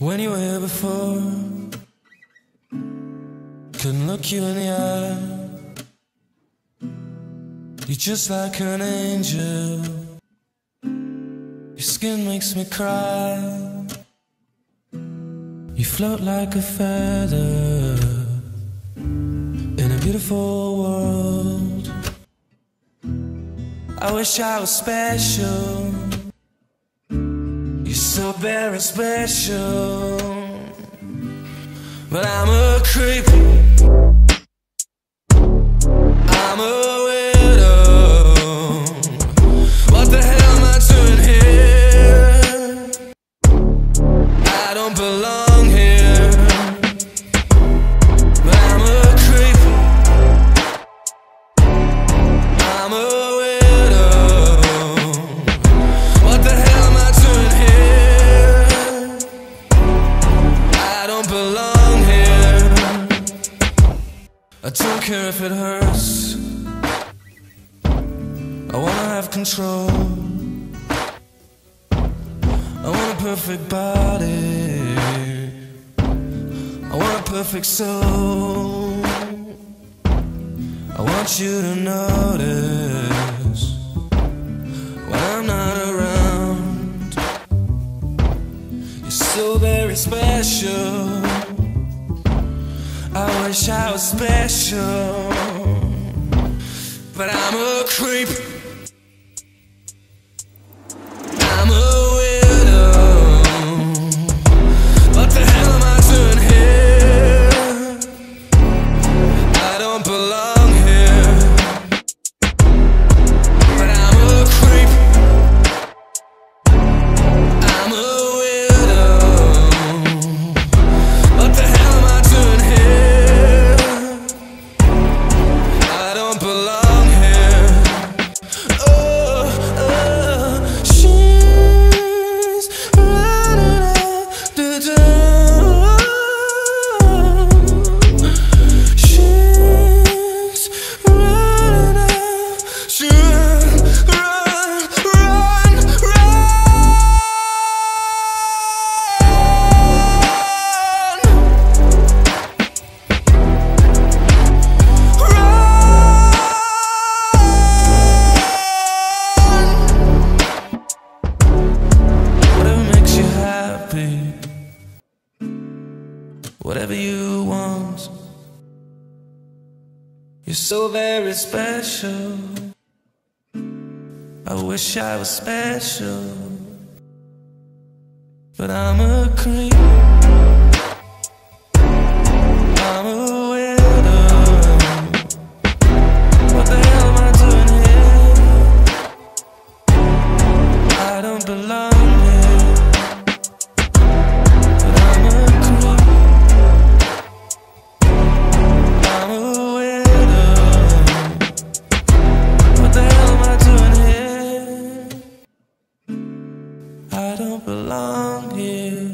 When you were here before, couldn't look you in the eye. You're just like an angel. Your skin makes me cry. You float like a feather in a beautiful world. I wish I was special. You're very special. But I'm a creep. Don't belong here. I don't care if it hurts. I wanna have control. I want a perfect body. I want a perfect soul. I want you to notice very special. I wish I was special, but I'm a creep. You're so very special. I wish I was special, but I'm a creep. you.